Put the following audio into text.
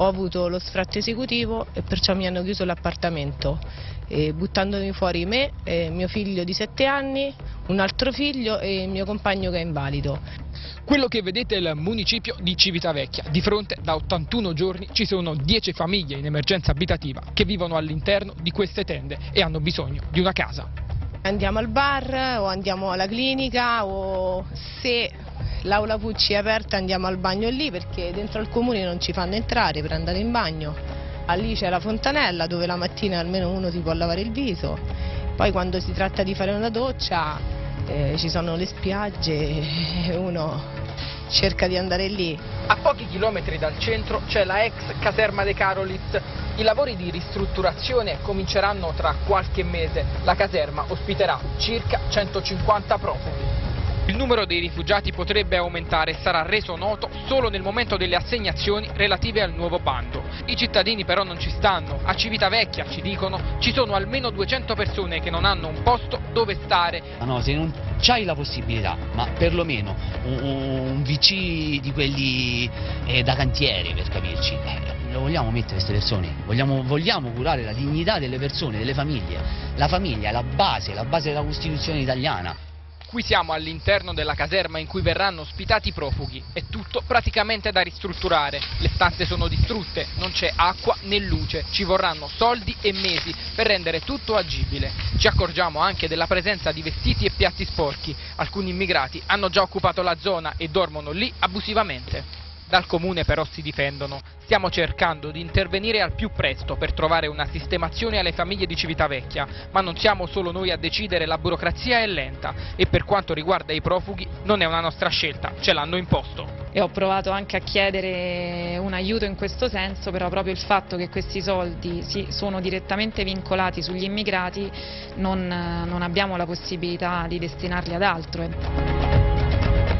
ho avuto lo sfratto esecutivo e perciò mi hanno chiuso l'appartamento, buttandomi fuori me, eh, mio figlio di 7 anni, un altro figlio e il mio compagno che è invalido. Quello che vedete è il municipio di Civitavecchia. Di fronte da 81 giorni ci sono 10 famiglie in emergenza abitativa che vivono all'interno di queste tende e hanno bisogno di una casa. Andiamo al bar o andiamo alla clinica o se l'aula Pucci è aperta andiamo al bagno lì perché dentro al comune non ci fanno entrare per andare in bagno. Lì c'è la fontanella dove la mattina almeno uno si può lavare il viso, poi quando si tratta di fare una doccia eh, ci sono le spiagge e uno cerca di andare lì. A pochi chilometri dal centro c'è la ex caserma De Carolis. I lavori di ristrutturazione cominceranno tra qualche mese. La caserma ospiterà circa 150 profughi. Il numero dei rifugiati potrebbe aumentare e sarà reso noto solo nel momento delle assegnazioni relative al nuovo bando. I cittadini però non ci stanno. A Civitavecchia, ci dicono, ci sono almeno 200 persone che non hanno un posto dove stare. Ma no, se non c'hai la possibilità, ma perlomeno un, un VC di quelli eh, da cantiere, per capirci, eh, lo vogliamo mettere queste persone, vogliamo, vogliamo, curare la dignità delle persone, delle famiglie. La famiglia è la base, la base della Costituzione italiana. Qui siamo all'interno della caserma in cui verranno ospitati i profughi. È tutto praticamente da ristrutturare. Le stanze sono distrutte, non c'è acqua né luce. Ci vorranno soldi e mesi per rendere tutto agibile. Ci accorgiamo anche della presenza di vestiti e piatti sporchi. Alcuni immigrati hanno già occupato la zona e dormono lì abusivamente. Dal comune però si difendono. Stiamo cercando di intervenire al più presto per trovare una sistemazione alle famiglie di Civitavecchia, ma non siamo solo noi a decidere, la burocrazia è lenta e per quanto riguarda i profughi non è una nostra scelta, ce l'hanno imposto. E ho provato anche a chiedere un aiuto in questo senso, però proprio il fatto che questi soldi sono direttamente vincolati sugli immigrati non, non abbiamo la possibilità di destinarli ad altro.